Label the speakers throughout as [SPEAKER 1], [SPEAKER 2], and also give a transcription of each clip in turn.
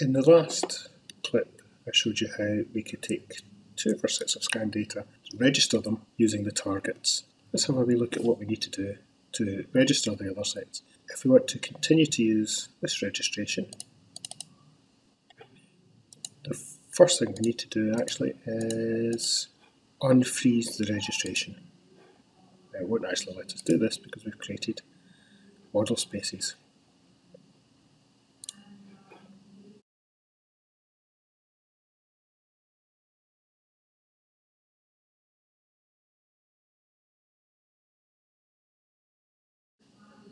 [SPEAKER 1] In the last clip, I showed you how we could take two of our sets of scan data, register them using the targets. Let's have a wee look at what we need to do to register the other sets. If we want to continue to use this registration, the first thing we need to do actually is unfreeze the registration. it won't actually let us do this because we've created model spaces.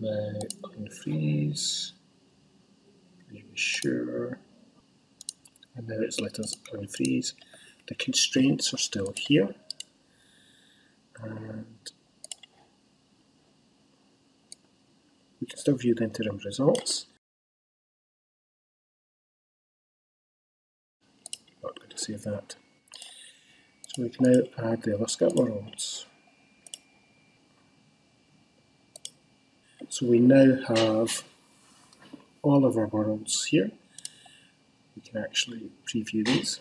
[SPEAKER 1] Unfreeze, be sure, and now it's let us unfreeze. The constraints are still here, and we can still view the interim results. Not going to save that. So we can now add the other scan worlds. So we now have all of our worlds here. We can actually preview these.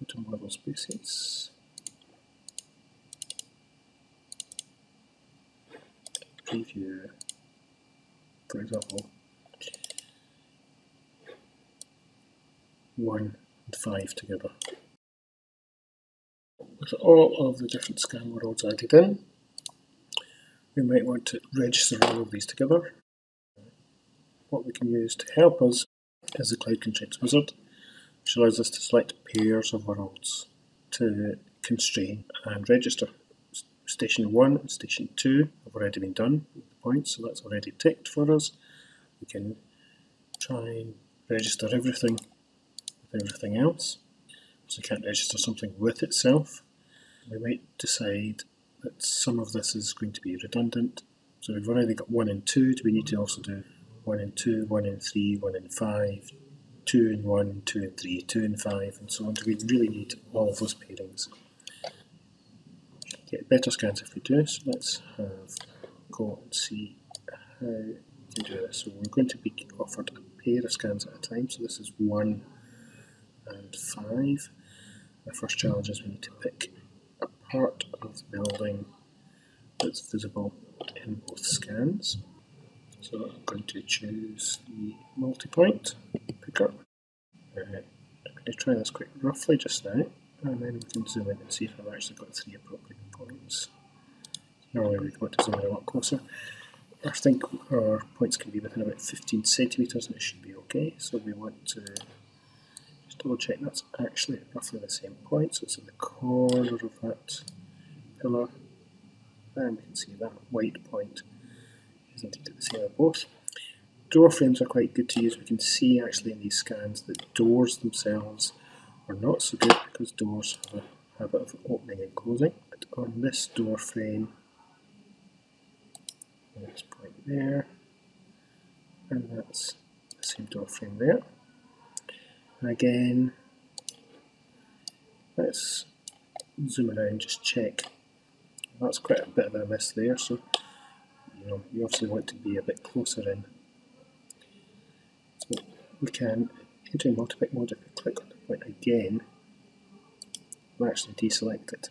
[SPEAKER 1] Go to model spaces. Preview, for example, 1 and 5 together. With all of the different scan worlds added in, we might want to register all of these together. What we can use to help us is the Cloud Constraints Wizard, which allows us to select pairs of worlds to constrain and register. Station 1 and Station 2 have already been done with the points, so that's already ticked for us. We can try and register everything with everything else. So we can't register something with itself. We might decide that some of this is going to be redundant. So we've already got 1 and 2. Do we need to also do 1 and 2, 1 and 3, 1 and 5, 2 and 1, 2 and 3, 2 and 5, and so on? Do we really need all of those pairings? Get better scans if we do, so let's have go and see how to do this. So we're going to be offered a pair of scans at a time, so this is 1 and 5. The first challenge is we need to pick part of the building that's visible in both scans. So I'm going to choose the multi-point picker. Uh, I'm going to try this quite roughly just now, and then we can zoom in and see if I've actually got three appropriate points. Normally we want to zoom in a lot closer. I think our points can be within about 15 centimetres and it should be okay. So we want to double check that's actually roughly the same point, so it's in the corner of that pillar, and we can see that white point is indeed the same of both. Door frames are quite good to use. We can see actually in these scans that doors themselves are not so good because doors have a habit of opening and closing. But on this door frame, this point there, and that's the same door frame there. Again, let's zoom and just check. That's quite a bit of a mess there, so you know you obviously want to be a bit closer in. So we can, enter multi-pick mode, if we click on the point again, we'll actually deselect it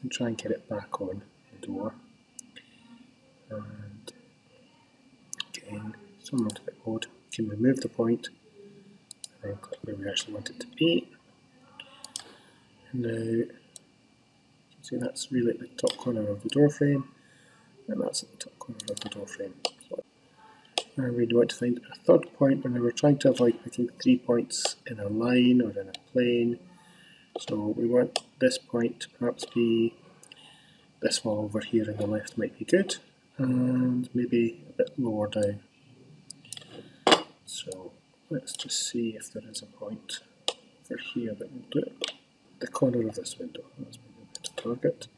[SPEAKER 1] and try and get it back on the door. And again, so multi-pick mode, can remove the point where we actually want it to be. And now see that's really at the top corner of the door frame, and that's at the top corner of the door frame. And we want to find a third point, and we're trying to avoid picking three points in a line or in a plane. So we want this point to perhaps be this wall over here on the left might be good, and maybe a bit lower down. So Let's just see if there is a point over here that will do it. The corner of this window. Let's maybe a better target.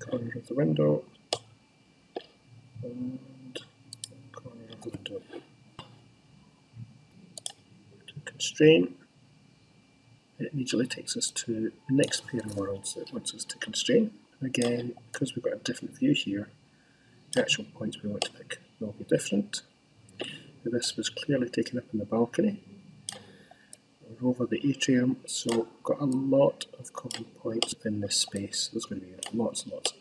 [SPEAKER 1] Corner of the window. And corner of the window. To constrain. It immediately takes us to the next pair of worlds that wants us to constrain. Again, because we've got a different view here, The actual points we want to pick will be different. This was clearly taken up in the balcony. We're over the atrium, so got a lot of common points in this space. There's going to be lots and lots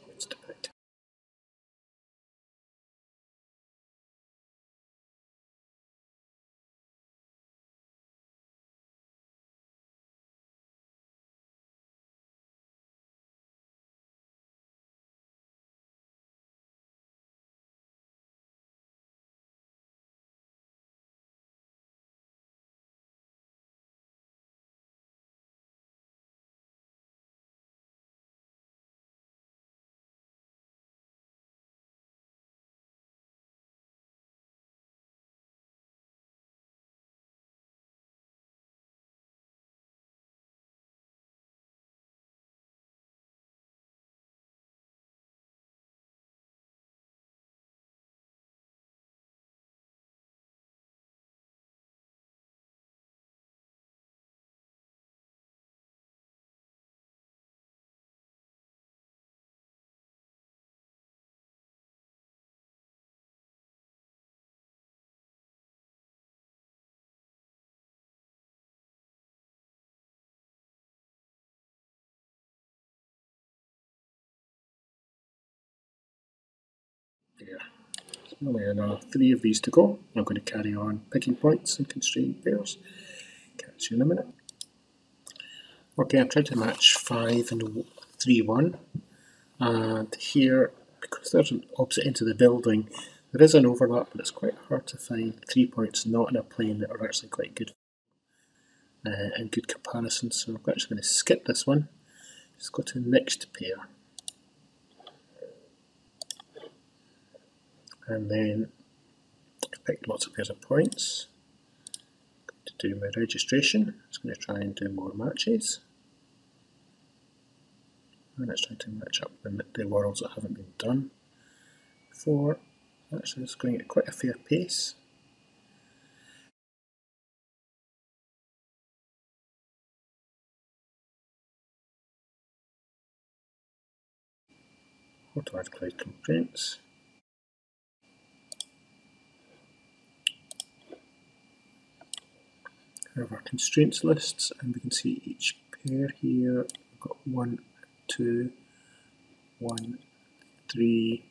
[SPEAKER 1] There. We are three of these to go. I'm going to carry on picking points and constrained pairs. Catch you in a minute. Okay, I'm trying to match 5 and 3 1. And here, because there's an opposite end of the building, there is an overlap, but it's quite hard to find three points not in a plane that are actually quite good uh, and good comparison. So I'm actually going to skip this one. Just go to next pair. And then pick lots of pairs of points to do my registration. It's going to try and do more matches. And it's trying to match up the, the worlds that haven't been done before. Actually, it's going at quite a fair pace. Auto add cloud constraints. Have our constraints lists and we can see each pair here. We've got one, two, one, three,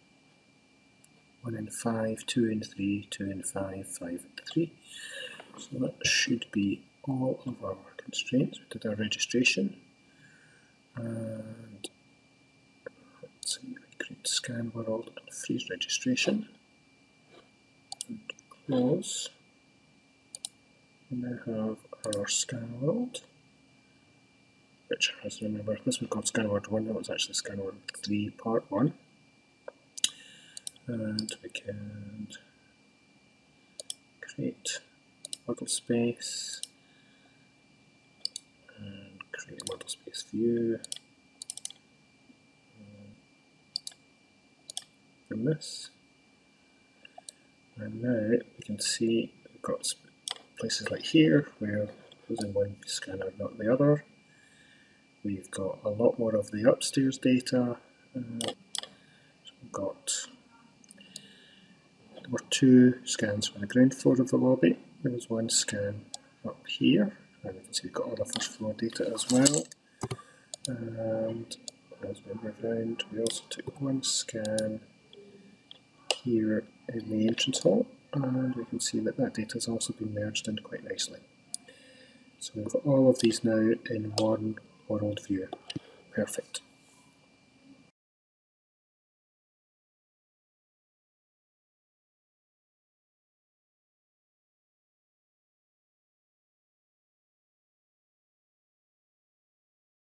[SPEAKER 1] one and five, two and three, two and five, five and three. So that should be all of our constraints. We did our registration and let's see, we create scan world and freeze registration and close. We now have our scan world, which has, remember, this. One called scan world 1, that was actually scan world 3 part 1. And we can create model space. And create a model space view. From this. And now we can see we've got places like here where in one scanner not the other. We've got a lot more of the upstairs data. Uh, so we've got there were two scans for the ground floor of the lobby. There was one scan up here, and you can see we've got all the first floor data as well. And as we move around, we also took one scan here in the entrance hall and we can see that that data has also been merged in quite nicely. So we've got all of these now in one world view. Perfect.